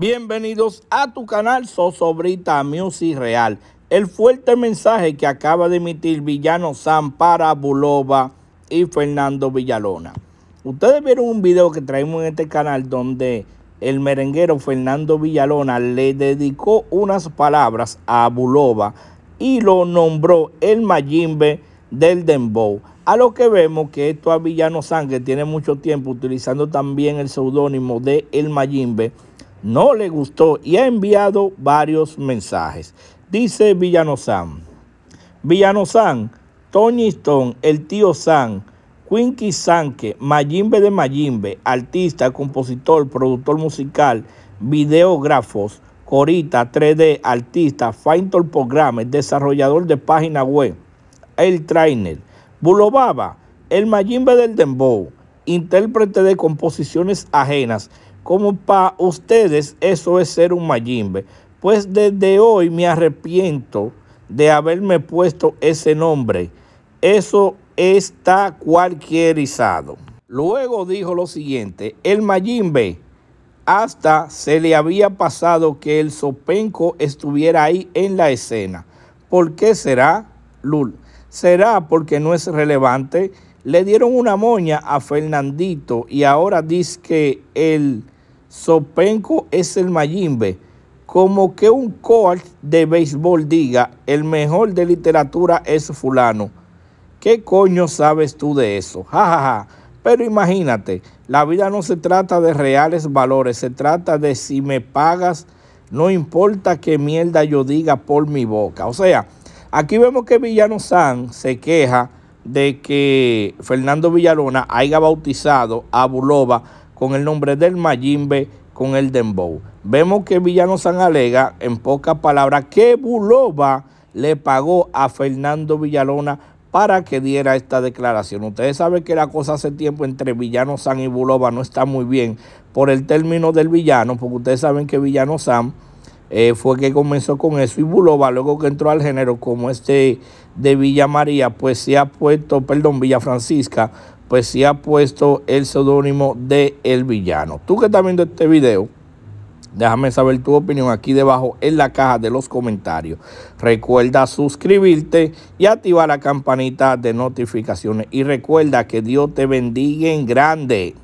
Bienvenidos a tu canal Sosobrita Music Real. El fuerte mensaje que acaba de emitir Villano Sam para Bulova y Fernando Villalona. Ustedes vieron un video que traemos en este canal donde el merenguero Fernando Villalona le dedicó unas palabras a Bulova y lo nombró el Mayimbe del Dembow. A lo que vemos que esto a Villano San, que tiene mucho tiempo utilizando también el seudónimo de El Mayimbe, no le gustó y ha enviado varios mensajes. Dice Villano San, Villano San, Tony Stone, el tío San, Quinky Sanque, Mayimbe de Mayimbe, artista, compositor, productor musical, videógrafos, corita, 3D, artista, Faintor Programmer, desarrollador de página web, el trainer, Bulobaba, el Mayimbe del Dembow, intérprete de composiciones ajenas, como para ustedes eso es ser un Mayimbe. Pues desde hoy me arrepiento de haberme puesto ese nombre. Eso está cualquierizado. Luego dijo lo siguiente, el Mayimbe hasta se le había pasado que el Sopenco estuviera ahí en la escena. ¿Por qué será, Lul? ¿Será porque no es relevante? Le dieron una moña a Fernandito y ahora dice que el Sopenco es el Mayimbe. Como que un coach de béisbol diga, el mejor de literatura es fulano. ¿Qué coño sabes tú de eso? Ja, Pero imagínate, la vida no se trata de reales valores, se trata de si me pagas, no importa qué mierda yo diga por mi boca. O sea, aquí vemos que Villano San se queja de que Fernando Villalona haya bautizado a Bulova con el nombre del Mayimbe con el Dembow. Vemos que Villano San alega, en pocas palabras, que Bulova le pagó a Fernando Villalona para que diera esta declaración. Ustedes saben que la cosa hace tiempo entre Villano San y Bulova no está muy bien por el término del villano, porque ustedes saben que Villano San eh, fue que comenzó con eso y Bulova luego que entró al género como este de Villa María, pues se ha puesto, perdón, Villa Francisca, pues se ha puesto el seudónimo de El Villano. Tú que estás viendo este video, déjame saber tu opinión aquí debajo en la caja de los comentarios. Recuerda suscribirte y activar la campanita de notificaciones. Y recuerda que Dios te bendiga en grande.